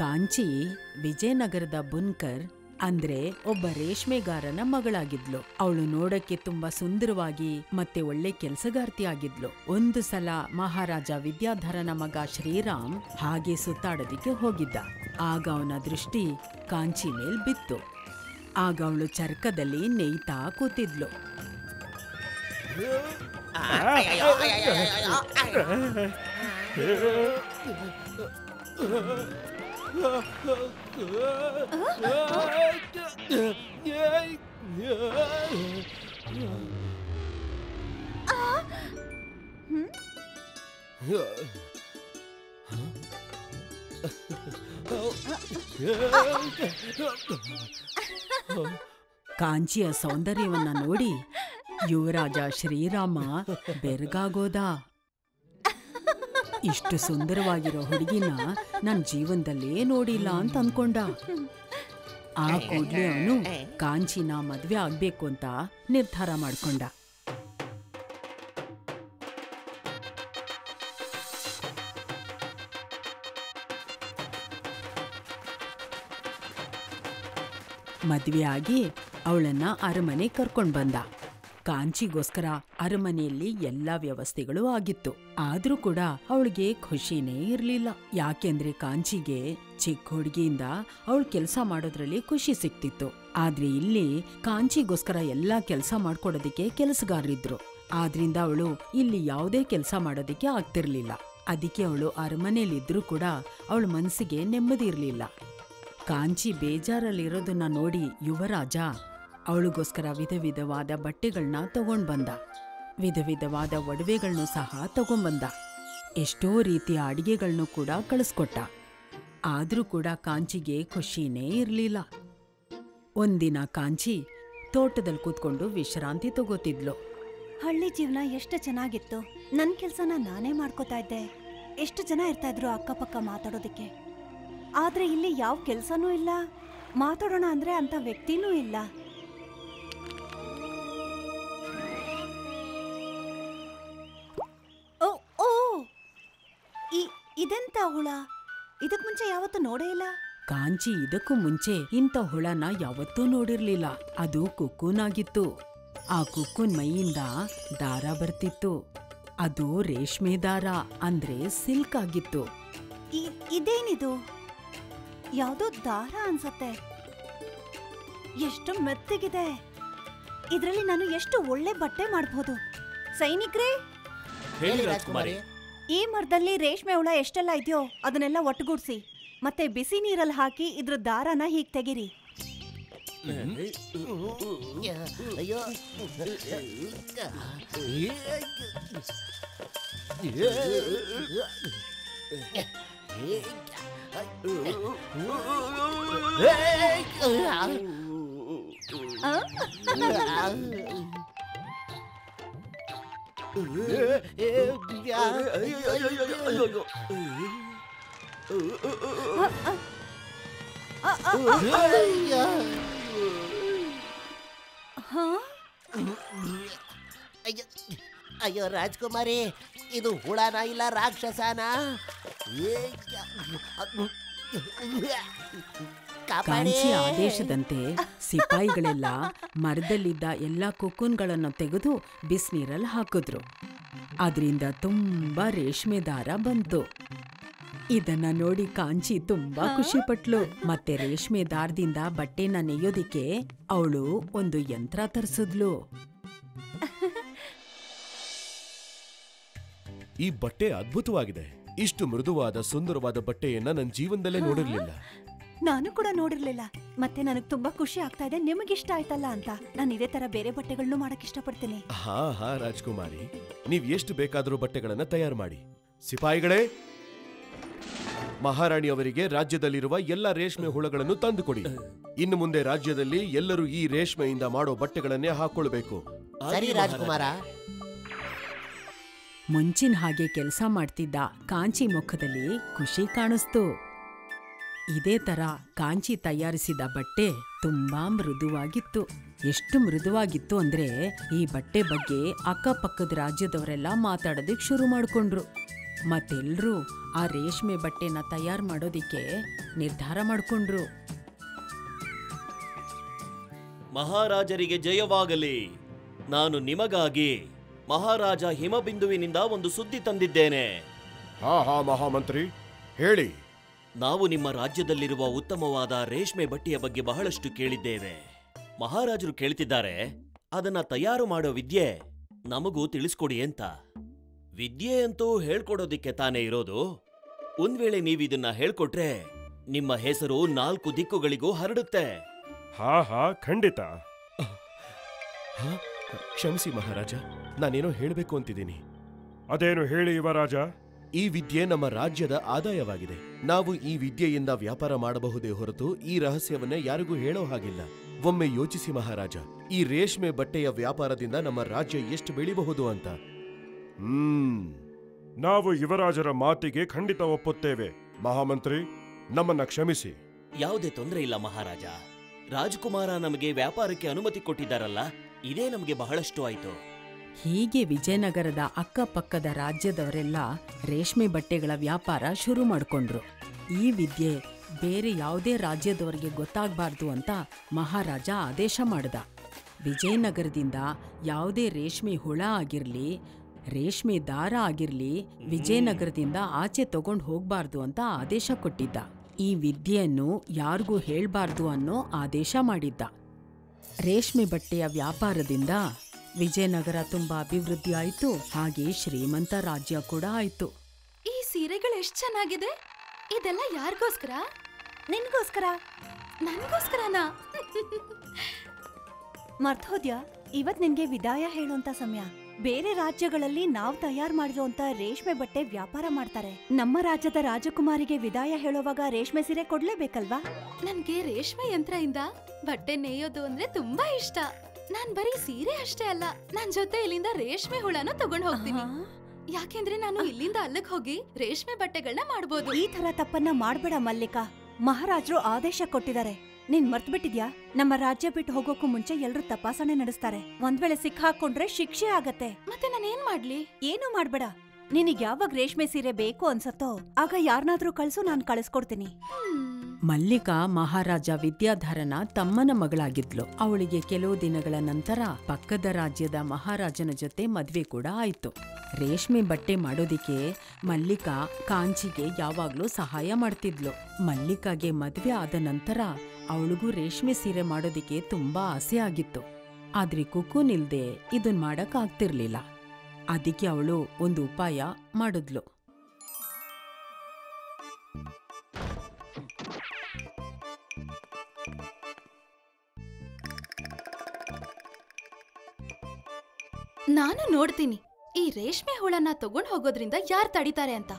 ಕಾಂಚಿ ವಿಜಯನಗರದ ಬುನ್ಕರ್ ಅಂದ್ರೆ ಒಬ್ಬ ರೇಷ್ಮೆಗಾರನ ಮಗಳಾಗಿದ್ಲು. ಅವಳು ನೋಡಕ್ಕೆ ತುಂಬಾ ಸುಂದರವಾಗಿ ಮತ್ತೆ ಒಳ್ಳೆ ಕೆಲಸಗಾರ್ತಿಯಾಗಿದ್ಲು ಒಂದು ಸಲ ಮಹಾರಾಜ ವಿದ್ಯಾಧರನ ಮಗ ಶ್ರೀರಾಮ್ ಹಾಗೆ ಸುತ್ತಾಡೋದಿಕ್ಕೆ ಹೋಗಿದ್ದ. ಆಗ ಅವನ ದೃಷ್ಟಿ ಕಾಂಚಿ ಮೇಲ್ ಬಿತ್ತು. ಆಗ ಅವಳು ಚರ್ಕದಲ್ಲಿ ನೇಯ್ತಾ ಕೂತಿದ್ಲು. ಕಾಂಚಿಯ ಸೌಂದರ್ಯವನ್ನ ನೋಡಿ ಯುವರಾಜ ಶ್ರೀರಾಮ ಬೆರಗಾಗೋದ. ಇಷ್ಟು ಸುಂದರವಾಗಿರೋ ಹುಡುಗಿನ ನನ್ನ ಜೀವನದಲ್ಲೇ ನೋಡಿಲ್ಲ ಅಂತ ಅನ್ಕೊಂಡ. ಆ ಕೂಡ್ಲೆ ಅವನು ಕಾಂಚಿನ ಮದ್ವೆ ಆಗ್ಬೇಕು ಅಂತ ನಿರ್ಧಾರ ಮಾಡ್ಕೊಂಡ. ಮದ್ವೆ ಆಗಿ ಅವಳನ್ನ ಅರಮನೆ ಕರ್ಕೊಂಡು ಬಂದ. ಕಾಂಚಿಗೋಸ್ಕರ ಅರಮನೆಯಲ್ಲಿ ಎಲ್ಲಾ ವ್ಯವಸ್ಥೆಗಳು ಆಗಿತ್ತು. ಆದ್ರೂ ಕೂಡ ಅವಳಿಗೆ ಖುಷಿನೇ ಇರ್ಲಿಲ್ಲ. ಯಾಕೆಂದ್ರೆ ಕಾಂಚಿಗೆ ಚಿಕ್ಕ ಹುಡುಗಿಯಿಂದ ಅವಳು ಕೆಲಸ ಮಾಡೋದ್ರಲ್ಲಿ ಖುಷಿ ಸಿಕ್ತಿತ್ತು. ಆದ್ರೆ ಇಲ್ಲಿ ಕಾಂಚಿಗೋಸ್ಕರ ಎಲ್ಲಾ ಕೆಲಸ ಮಾಡ್ಕೊಡೋದಕ್ಕೆ ಕೆಲಸಗಾರರಿದ್ರು. ಆದ್ರಿಂದ ಅವಳು ಇಲ್ಲಿ ಯಾವುದೇ ಕೆಲಸ ಮಾಡೋದಕ್ಕೆ ಆಗ್ತಿರ್ಲಿಲ್ಲ. ಅದಕ್ಕೆ ಅವಳು ಅರಮನೆಯಲ್ಲಿದ್ರೂ ಕೂಡ ಅವಳ ಮನಸ್ಸಿಗೆ ನೆಮ್ಮದಿ ಇರಲಿಲ್ಲ. ಕಾಂಚಿ ಬೇಜಾರಲ್ಲಿರೋದನ್ನ ನೋಡಿ ಯುವರಾಜ ಅವಳಿಗೋಸ್ಕರ ವಿಧ ವಿಧವಾದ ಬಟ್ಟೆಗಳನ್ನ ತಗೊಂಡು ಬಂದ ವಿಧ ವಿಧವಾದ ಒಡವೆಗಳನ್ನು ಸಹ ತಗೊಂಬಂದ ಎಷ್ಟೋ ರೀತಿಯ ಅಡಿಗೆಗಳನ್ನು ಕೂಡ ಕಳಿಸ್ಕೊಟ್ಟ. ಆದರೂ ಕೂಡ ಕಾಂಚಿಗೆ ಖುಷಿನೇ ಇರಲಿಲ್ಲ. ಒಂದಿನ ಕಾಂಚಿ ತೋಟದಲ್ಲಿ ಕೂತ್ಕೊಂಡು ವಿಶ್ರಾಂತಿ ತಗೋತಿದ್ಲು. ಹಳ್ಳಿ ಜೀವನ ಎಷ್ಟು ಚೆನ್ನಾಗಿತ್ತು. ನನ್ನ ಕೆಲಸನ ನಾನೇ ಮಾಡ್ಕೋತಾ ಇದ್ದೆ. ಎಷ್ಟು ಜನ ಇರ್ತಾ ಇದ್ರು ಅಕ್ಕಪಕ್ಕ ಮಾತಾಡೋದಕ್ಕೆ. ಆದರೆ ಇಲ್ಲಿ ಯಾವ ಕೆಲಸನೂ ಇಲ್ಲ. ಮಾತಾಡೋಣ ಅಂದ್ರೆ ಅಂತ ವ್ಯಕ್ತಿನೂ ಇಲ್ಲ. ಇದೆಂತ ಹುಳ? ಇದಕ್ ಮುಂಚೆ ಯಾವತ್ತೂ ನೋಡೇ ಇಲ್ಲ. ಕಾಂಚಿ ಇದಕ್ಕೂ ಮುಂಚೆ ಇಂಥ ಹುಳನ ಯಾವತ್ತೂ ನೋಡಿರ್ಲಿಲ್ಲ. ಅದು ಕುಕ್ಕೂನ್ ಆಗಿತ್ತು ಆ ಕುಕ್ಕೂನ್ ಮೈಯಿಂದ ದಾರ ಬರ್ತಿತ್ತು. ಅದು ರೇಷ್ಮೆ ದಾರ ಅಂದ್ರೆ ಸಿಲ್ಕ್ ಆಗಿತ್ತು. ಇದೇನಿದು? ಯಾವ್ದೋ ದಾರ ಅನ್ಸತ್ತೆ. ಎಷ್ಟು ಮೆತ್ತಗಿದೆ. ಇದ್ರಲ್ಲಿ ನಾನು ಎಷ್ಟು ಒಳ್ಳೆ ಬಟ್ಟೆ ಮಾಡ್ಬೋದು. ಸೈನಿಕ್ರೇ? ಹೇಳಿ ರಾಜ್ಕುಮಾರಿ. ಈ ಮರದಲ್ಲಿ ರೇಷ್ಮೆ ಹುಳ ಎಷ್ಟೆಲ್ಲ ಇದೆಯೋ ಅದನ್ನೆಲ್ಲ ಒಟ್ಟುಗೂಡ್ಸಿ ಮತ್ತೆ ಬಿಸಿ ನೀರಲ್ಲಿ ಹಾಕಿ ಇದ್ರ ದಾರನ ಹೀಗ್ ತೆಗಿರಿ ಅಯ್ಯೋ ಆ? ಆ, ಆ, ಆ, ಹಾ? ಅಯ್ಯೋ ಅಯ್ಯೋ ರಾಜ್ಕುಮಾರಿ ಇದು ಹುಳನ ಇಲ್ಲ ರಾಕ್ಷಸನ ಕಾಪಾಡಿ. ಕಾಂಚಿ ಆದೇಶದಂತೆ ಸಿಪಾಯಿಗಳೆಲ್ಲ ಮರದಲ್ಲಿದ್ದ ಎಲ್ಲಾ ಕೊಕ್ಕುನ್ಗಳನ್ನು ತೆಗೆದು ಬಿಸಿನೀರಲ್ಲಿ ಹಾಕಿದ್ರು. ಅದರಿಂದ ತುಂಬಾ ರೇಷ್ಮೆ ದಾರ ಬಂತು. ಇದನ್ನ ನೋಡಿ ಕಾಂಚಿ ತುಂಬಾ ಖುಷಿ ಪಟ್ಲು ಮತ್ತೆ ರೇಷ್ಮೆ ದಾರದಿಂದ ಬಟ್ಟೆನ ನೆಯ್ಯೋದಿಕ್ಕೆ ಅವಳು ಒಂದು ಯಂತ್ರ ತರಿಸಿದ್ಲು. ಈ ಬಟ್ಟೆ ಅದ್ಭುತವಾಗಿದೆ. ಇಷ್ಟು ಮೃದುವಾದ ಸುಂದರವಾದ ಬಟ್ಟೆಯನ್ನ ನನ್ನ ಜೀವನದಲ್ಲೇ ನೋಡಿರ್ಲಿಲ್ಲ. ನಾನು ಕೂಡ ನೋಡಿರ್ಲಿಲ್ಲ. ಮತ್ತೆ ನನಗ್ ತುಂಬಾ ಖುಷಿ ಆಗ್ತಾ ಇದೆ. ನಿಮಗಿಷ್ಟ ಆಯ್ತಲ್ಲ ಅಂತ. ನಾನು ಇದೇ ತರ ಬೇರೆ ಬಟ್ಟೆಗಳನ್ನು ಮಾಡಕ್ ಇಷ್ಟಪಡ್ತೀನಿ. ಹಾ ಹಾ ರಾಜ್ಕುಮಾರಿ. ನೀವ್ ಎಷ್ಟು ಬೇಕಾದರೂ ಬಟ್ಟೆಗಳನ್ನ ತಯಾರು ಮಾಡಿ. ಸಿಪಾಯಿಗಳೇ ಮಹಾರಾಣಿ ಅವರಿಗೆ ರಾಜ್ಯದಲ್ಲಿರುವ ಎಲ್ಲ ರೇಷ್ಮೆ ಹುಳಗಳನ್ನು ತಂದುಕೊಡಿ ಇನ್ನು ಮುಂದೆ ರಾಜ್ಯದಲ್ಲಿ ಎಲ್ಲರೂ ಈ ರೇಷ್ಮೆಯಿಂದ ಮಾಡೋ ಬಟ್ಟೆಗಳನ್ನೇ ಹಾಕೊಳ್ಬೇಕು. ಸರಿ ರಾಜ್ಕುಮಾರ. ಮುಂಚಿನ ಹಾಗೆ ಕೆಲಸ ಮಾಡ್ತಿದ್ದ ಕಾಂಚಿ ಮುಖದಲ್ಲಿ ಖುಷಿ ಕಾಣಿಸ್ತು. ಇದೇ ತರ ಕಾಂಚಿ ತಯಾರಿಸಿದ ಬಟ್ಟೆ ತುಂಬಾ ಮೃದುವಾಗಿತ್ತು. ಎಷ್ಟು ಮೃದುವಾಗಿತ್ತು ಅಂದ್ರೆ ಈ ಬಟ್ಟೆ ಬಗ್ಗೆ ಅಕ್ಕಪಕ್ಕದ ರಾಜ್ಯದವರೆಲ್ಲ ಮಾತಾಡೋದಕ್ಕೆ ಶುರು ಮಾಡಿಕೊಂಡ್ರು. ಮತ್ತೆಲ್ರೂ ಆ ರೇಷ್ಮೆ ಬಟ್ಟೆನ ತಯಾರು ಮಾಡೋದಿಕ್ಕೆ ನಿರ್ಧಾರ ಮಾಡಿಕೊಂಡ್ರು. ಮಹಾರಾಜರಿಗೆ ಜಯವಾಗಲಿ. ನಾನು ನಿಮಗಾಗಿ ಮಹಾರಾಜ ಹಿಮಬಿಂದುವಿನಿಂದ ಒಂದು ಸುದ್ದಿ ತಂದಿದ್ದೇನೆ. ಹಾ ಹಾ ಮಹಾಮಂತ್ರಿ. ಹೇಳಿ. ನಾವು ನಿಮ್ಮ ರಾಜ್ಯದಲ್ಲಿರುವ ಉತ್ತಮವಾದ ರೇಷ್ಮೆ ಬಟ್ಟೆಯ ಬಗ್ಗೆ ಬಹಳಷ್ಟು ಕೇಳಿದ್ದೇವೆ. ಮಹಾರಾಜರು ಕೇಳ್ತಿದ್ದಾರೆ ಅದನ್ನ ತಯಾರು ಮಾಡೋ ವಿದ್ಯೆ ನಮಗೂ ತಿಳಿಸ್ಕೊಡಿ ಅಂತ. ವಿದ್ಯೆ ಅಂತೂ ಹೇಳ್ಕೊಡೋದಿಕ್ಕೆ ತಾನೇ ಇರೋದು. ಒಂದ್ ವೇಳೆ ನೀವಿದನ್ನ ಹೇಳ್ಕೊಟ್ರೆ ನಿಮ್ಮ ಹೆಸರು ನಾಲ್ಕು ದಿಕ್ಕುಗಳಿಗೂ ಹರಡುತ್ತೆ. ಹಾ ಹಾ ಖಂಡಿತ. ಹಾ ಕ್ಷಮಿಸಿ ಮಹಾರಾಜ ನಾನೇನೋ ಹೇಳಬೇಕು ಅಂತಿದ್ದೀನಿ. ಅದೇನು ಹೇಳಿ ಯುವರಾಜ? ಈ ವಿದ್ಯೆ ನಮ್ಮ ರಾಜ್ಯದ ಆದಾಯವಾಗಿದೆ. ನಾವು ಈ ವಿದ್ಯೆಯಿಂದ ವ್ಯಾಪಾರ ಮಾಡಬಹುದೇ ಹೊರತು ಈ ರಹಸ್ಯವನ್ನ ಯಾರಿಗೂ ಹೇಳೋ ಹಾಗಿಲ್ಲ. ಒಮ್ಮೆ ಯೋಚಿಸಿ ಮಹಾರಾಜ ಈ ರೇಷ್ಮೆ ಬಟ್ಟೆಯ ವ್ಯಾಪಾರದಿಂದ ನಮ್ಮ ರಾಜ್ಯ ಎಷ್ಟು ಬೆಳಿಬಹುದು ಅಂತ? ಹ್ಮ್. ನಾವು ಯುವರಾಜರ ಮಾತಿಗೆ ಖಂಡಿತ ಒಪ್ಪುತ್ತೇವೆ. ಮಹಾಮಂತ್ರಿ ನಮ್ಮನ್ನ ಕ್ಷಮಿಸಿ. ಯಾವುದೇ ತೊಂದರೆ ಇಲ್ಲ ಮಹಾರಾಜ. ರಾಜಕುಮಾರ ನಮಗೆ ವ್ಯಾಪಾರಕ್ಕೆ ಅನುಮತಿ ಕೊಟ್ಟಿದ್ದಾರಲ್ಲ ಇದೇ ನಮಗೆ ಬಹಳಷ್ಟು ಆಯ್ತು. ಹೀಗೆ ವಿಜಯನಗರದ ಅಕ್ಕಪಕ್ಕದ ರಾಜ್ಯದವರೆಲ್ಲ ರೇಷ್ಮೆ ಬಟ್ಟೆಗಳ ವ್ಯಾಪಾರ ಶುರು ಮಾಡಿಕೊಂಡ್ರು. ಈ ವಿದ್ಯೆ ಬೇರೆ ಯಾವುದೇ ರಾಜ್ಯದವರಿಗೆ ಗೊತ್ತಾಗಬಾರ್ದು ಅಂತ ಮಹಾರಾಜ ಆದೇಶ ಮಾಡಿದ. ವಿಜಯನಗರದಿಂದ ಯಾವುದೇ ರೇಷ್ಮೆ ಹುಳ ಆಗಿರಲಿ, ರೇಷ್ಮೆ ದಾರ ಆಗಿರಲಿ ವಿಜಯನಗರದಿಂದ ಆಚೆ ತಗೊಂಡು ಹೋಗಬಾರ್ದು ಅಂತ ಆದೇಶ ಕೊಟ್ಟಿದ್ದ. ಈ ವಿದ್ಯೆಯನ್ನು ಯಾರಿಗೂ ಹೇಳಬಾರ್ದು ಅನ್ನೋ ಆದೇಶ ಮಾಡಿದ್ದ. ರೇಷ್ಮೆ ಬಟ್ಟೆಯ ವ್ಯಾಪಾರದಿಂದ ವಿಜಯನಗರ ತುಂಬಾ ಅಭಿವೃದ್ಧಿ ಆಯಿತು ಹಾಗೆ ಶ್ರೀಮಂತ ರಾಜ್ಯ ಕೂಡ ಆಯಿತು. ಈ ಸೀರೆಗಳು ಎಷ್ಟ್ ಚೆನ್ನಾಗಿದೆ? ಇದೆಲ್ಲ ಯಾರಿಗೋಸ್ಕರ? ನಿನ್ಗೋಸ್ಕರ? ನನ್ಗೋಸ್ಕರನಾ? ಮರ್ತೋದ್ಯಾ ಇವತ್ ನಿನ್ಗೆ ವಿದಾಯ ಹೇಳುವಂತ ಸಮಯ. ಬೇರೆ ರಾಜ್ಯಗಳಲ್ಲಿ ನಾವ್ ತಯಾರು ಮಾಡಿರುವಂತ ರೇಷ್ಮೆ ಬಟ್ಟೆ ವ್ಯಾಪಾರ ಮಾಡ್ತಾರೆ. ನಮ್ಮ ರಾಜ್ಯದ ರಾಜಕುಮಾರಿಗೆ ವಿದಾಯ ಹೇಳುವಾಗ ರೇಷ್ಮೆ ಸೀರೆ ಕೊಡ್ಲೇಬೇಕಲ್ವಾ? ನನ್ಗೆ ರೇಷ್ಮೆ ಯಂತ್ರದಿಂದ ಬಟ್ಟೆ ನೇಯೋದು ಅಂದ್ರೆ ತುಂಬಾ ಇಷ್ಟ. ನಾನ್ ಬರೀ ಸೀರೆ ಅಷ್ಟೇ ಅಲ್ಲ ನನ್ ಜೊತೆ ಇಲ್ಲಿಂದ ರೇಷ್ಮೆ ಹುಳನ ತಗೊಂಡ್ ಹೋಗ್ತೀನಿ. ಯಾಕೆಂದ್ರೆ ನಾನು ಇಲ್ಲಿಂದ ಅಲ್ಲಕ್ ಹೋಗಿ ರೇಷ್ಮೆ ಬಟ್ಟೆಗಳನ್ನ ಮಾಡ್ಬೋದು. ಈ ತರ ತಪ್ಪನ್ನ ಮಾಡ್ಬೇಡ ಮಲ್ಲಿಕಾ. ಮಹಾರಾಜರು ಆದೇಶ ಕೊಟ್ಟಿದ್ದಾರೆ. ನೀನ್ ಮರ್ತ್ಬಿಟ್ಟಿದ್ಯಾ? ನಮ್ಮ ರಾಜ್ಯ ಬಿಟ್ಟು ಹೋಗೋಕ್ಕೂ ಮುಂಚೆ ಎಲ್ರು ತಪಾಸಣೆ ನಡೆಸ್ತಾರೆ. ಒಂದ್ ವೇಳೆ ಸಿಕ್ಕಾಕೊಂಡ್ರೆ ಶಿಕ್ಷೆ ಆಗತ್ತೆ. ಮತ್ತೆ ನಾನು ಏನ್ ಮಾಡ್ಲಿ? ಏನು ಮಾಡ್ಬೇಡ. ನಿನಗ್ ಯಾವಾಗ ರೇಷ್ಮೆ ಸೀರೆ ಬೇಕು ಅನ್ಸತ್ತೋ ಆಗ ಯಾರನ್ನಾದ್ರೂ ಕಳ್ಸು ನಾನ್ ಕಳಿಸ್ಕೊಡ್ತೀನಿ. ಮಲ್ಲಿಕಾ ಮಹಾರಾಜ ವಿದ್ಯಾಧರನ ತಮ್ಮನ ಮಗಳಾಗಿದ್ಲು. ಅವಳಿಗೆ ಕೆಲವು ದಿನಗಳ ನಂತರ ಪಕ್ಕದ ರಾಜ್ಯದ ಮಹಾರಾಜನ ಜೊತೆ ಮದ್ವೆ ಕೂಡ ಆಯ್ತು. ರೇಷ್ಮೆ ಬಟ್ಟೆ ಮಾಡೋದಿಕ್ಕೆ ಮಲ್ಲಿಕಾ ಕಾಂಚಿಗೆ ಯಾವಾಗ್ಲೂ ಸಹಾಯ ಮಾಡ್ತಿದ್ಲು. ಮಲ್ಲಿಕಾಗೆ ಮದ್ವೆ ಆದ ನಂತರ ಅವಳಿಗೂ ರೇಷ್ಮೆ ಸೀರೆ ಮಾಡೋದಿಕ್ಕೆ ತುಂಬಾ ಆಸೆ ಆಗಿತ್ತು. ಆದ್ರೆ ಕುಕ್ಕು ನಿಲ್ದೆ ಇದನ್ ಮಾಡಕ್ ಆಗ್ತಿರ್ಲಿಲ್ಲ. ಅದಕ್ಕೆ ಅವಳು ಒಂದು ಉಪಾಯ ಮಾಡಿದ್ಲು. ನಾನು ನೋಡ್ತೀನಿ. ಈ ರೇಷ್ಮೆ ಹುಳನ್ನ ತಗೊಂಡ್ ಹೋಗೋದ್ರಿಂದ ಯಾರ್ ತಡಿತಾರೆ ಅಂತ.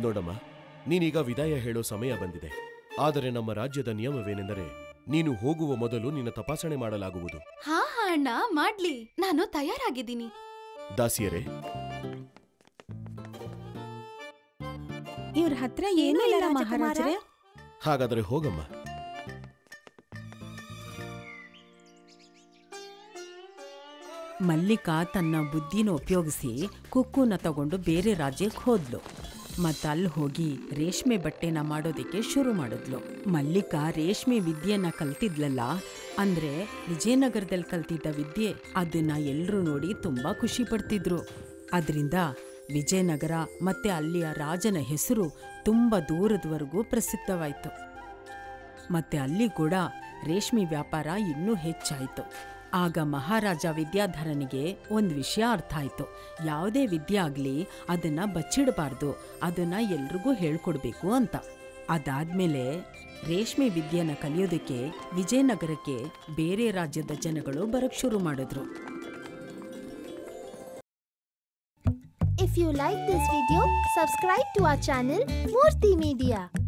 ನೋಡಮ್ಮ ನೀನೀಗ ವಿದಾಯ ಹೇಳೋ ಸಮಯ ಬಂದಿದೆ. ಆದರೆ ನಮ್ಮ ರಾಜ್ಯದ ನಿಯಮವೇನೆಂದರೆ ನೀನು ಹೋಗುವ ಮೊದಲು ನಿನ್ನ ತಪಾಸಣೆ ಮಾಡಲಾಗುವುದು. ಹಾ ಹಾ ಅಣ್ಣ ಮಾಡ್ಲಿ. ನಾನು ತಯಾರಾಗಿದ್ದೀನಿ. ದಾಸಿಯರೇ. ಇವ್ರ ಹತ್ರ ಏನೂ ಇಲ್ಲ ಮಹಾರಾಜರೇ. ಹಾಗಾದರೆ ಹೋಗಮ್ಮ. ಮಲ್ಲಿಕಾ ತನ್ನ ಬುದ್ಧಿನ ಉಪಯೋಗಿಸಿ ಕುಕ್ಕುನ ತಗೊಂಡು ಬೇರೆ ರಾಜ್ಯಕ್ಕೆ ಹೋದ್ಲು. ಮತ್ತಲ್ಲಿ ಹೋಗಿ ರೇಷ್ಮೆ ಬಟ್ಟೆನ ಮಾಡೋದಕ್ಕೆ ಶುರು ಮಾಡಿದ್ಲು. ಮಲ್ಲಿಕಾ ರೇಷ್ಮೆ ವಿದ್ಯೆನ ಕಲ್ತಿದ್ಲಲ್ಲ, ಅಂದ್ರೆ ವಿಜಯನಗರದಲ್ಲಿ ಕಲ್ತಿದ್ದ ವಿದ್ಯೆ ಅದನ್ನ ಎಲ್ಲರೂ ನೋಡಿ ತುಂಬಾ ಖುಷಿ ಪಡ್ತಿದ್ರು. ಅದರಿಂದ ವಿಜಯನಗರ ಮತ್ತೆ ಅಲ್ಲಿಯ ರಾಜನ ಹೆಸರು ತುಂಬಾ ದೂರದವರೆಗೂ ಪ್ರಸಿದ್ಧವಾಯಿತು. ಮತ್ತೆ ಅಲ್ಲಿ ಕೂಡ ರೇಷ್ಮೆ ವ್ಯಾಪಾರ ಇನ್ನೂ ಹೆಚ್ಚಾಯಿತು. ಆಗ ಮಹಾರಾಜ ವಿದ್ಯಾಧರನಿಗೆ ಒಂದು ವಿಷಯ ಅರ್ಥ ಆಯ್ತು. ಯಾವುದೇ ವಿದ್ಯೆ ಆಗಲಿ ಅದನ್ನ ಬಚ್ಚಿಡಬಾರ್ದು ಅದನ್ನ ಎಲ್ರಿಗೂ ಹೇಳ್ಕೊಡ್ಬೇಕು ಅಂತ. ಅದಾದ್ಮೇಲೆ ರೇಷ್ಮೆ ವಿದ್ಯೆನ ಕಲಿಯೋದಕ್ಕೆ ವಿಜಯನಗರಕ್ಕೆ ಬೇರೆ ರಾಜ್ಯದ ಜನಗಳು ಬರಕ್ ಶುರು ಮಾಡಿದ್ರು. If you like this video, subscribe to our channel Murthy Media.